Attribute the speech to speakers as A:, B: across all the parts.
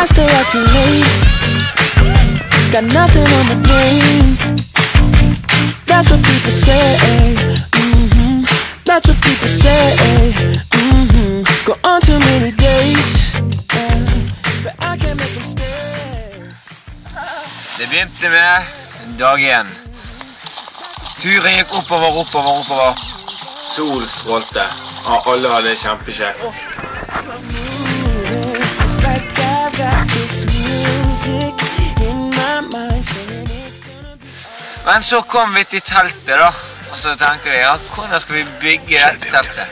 A: I stay out too late. Got nothing on my brain. That's what people say. hmm That's what people say. hmm Go on too many days. uh, but I can't make them stay.
B: Det begynte med dag én. Turen gikk oppover, oppover, oppover. Sol strålte, og alle hadde det kjempekjekt. Men så kom vi til teltet, da. Og så tenkte vi ja, hvordan skal vi bygge dette teltet?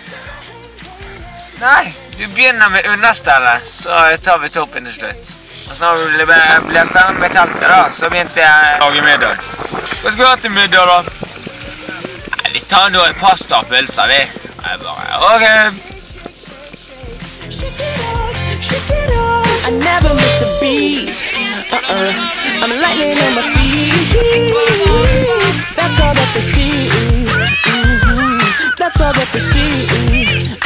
B: Nei, du begynner med understellet, så tar vi toppen til slutt. Og så når vi ble, ble ferdig med teltet, da, så begynte jeg å lage middag. Hva skal vi ha til middag, da? Nei, vi tar nå en pasta og pølser, vi. Jeg bare, ok.
A: I never miss a beat. Uh-uh. I'm lightning on my feet. They see. hmm That's all that they see.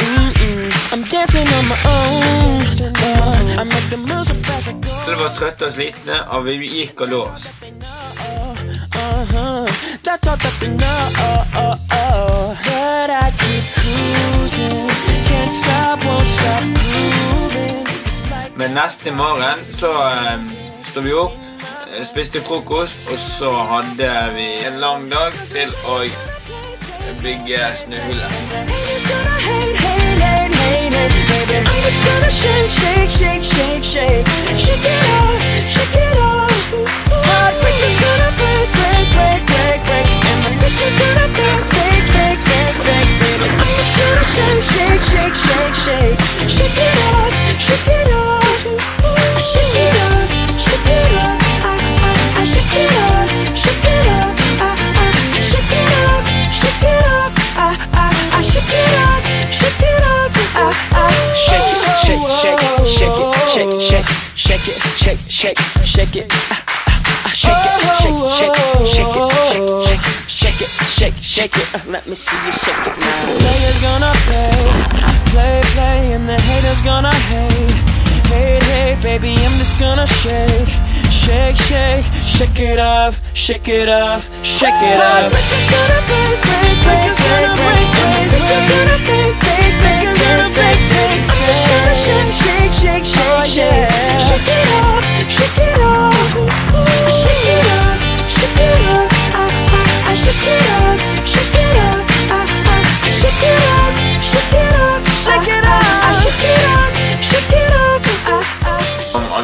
A: Mm-mm. I'm dancing on my own. Uh, I make the moves up as I go.
B: Alle var trøtte og slitne, og vi gikk og lå oss.
A: Uh-huh. That's all that they know. But I keep cruising. Can't stop, won't stop moving.
B: Men neste morgen så eh, står vi opp, spiste frokost, og så hadde vi en lang dag til å bygge snøhullet.
A: Off. Heartbreakers gonna shake shake, shake, shake it.
C: Ah, ah, ah, Shake it, shake, shake, shake it, shake, shake, shake it, shake, shake it. Let me see you shake it
A: The players gonna play, play, play, and the haters gonna hate, hate, hate, baby. I'm just gonna shake, shake, shake, shake it off, shake it off, shake it off. Gonna break, break, break, break, break, gonna break, break, gonna break, break. I'm just gonna shake, shake, shake, shake, oh, shake, shake it off, shake it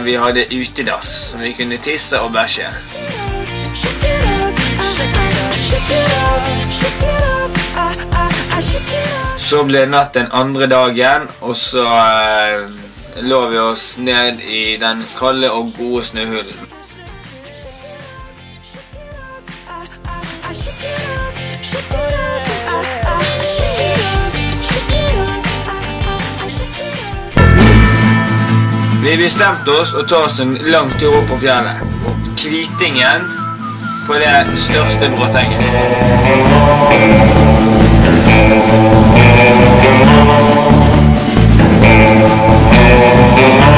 B: vi hadde utedass, som vi kunne tisse og bæsje. Så ble det natt den andre dagen, og så eh, lå vi oss ned i den kalde og gode snøhullen. Vi bestemte oss å ta oss en lang tur opp på fjellet. Kvitingen på det største bråtenget.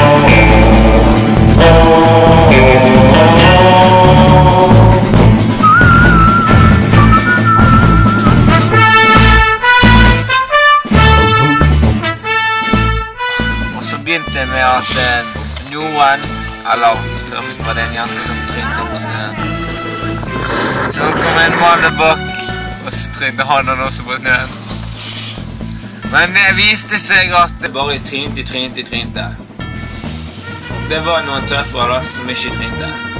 B: Og begynte med at eh, noen Eller først var det en jente som trynte på snøen. Så kom en mann bak, og så trynte han han også på snøen. Men det viste seg at det bare trynte, trynte, trynte. Det var noen tøffere da, som ikke trynte.